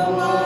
Allah.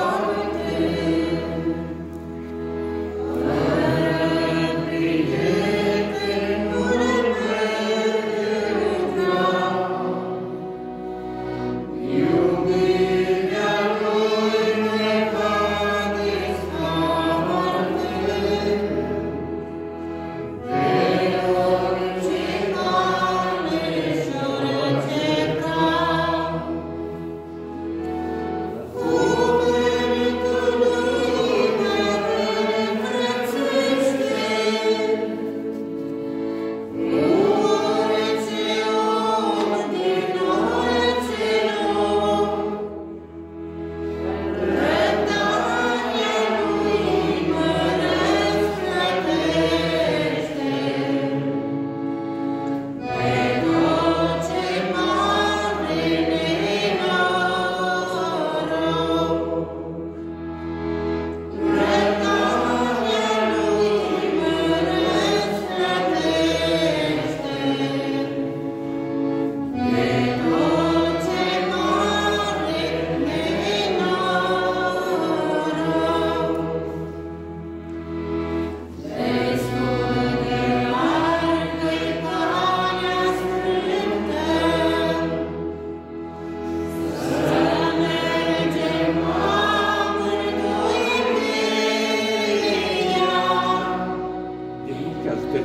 Da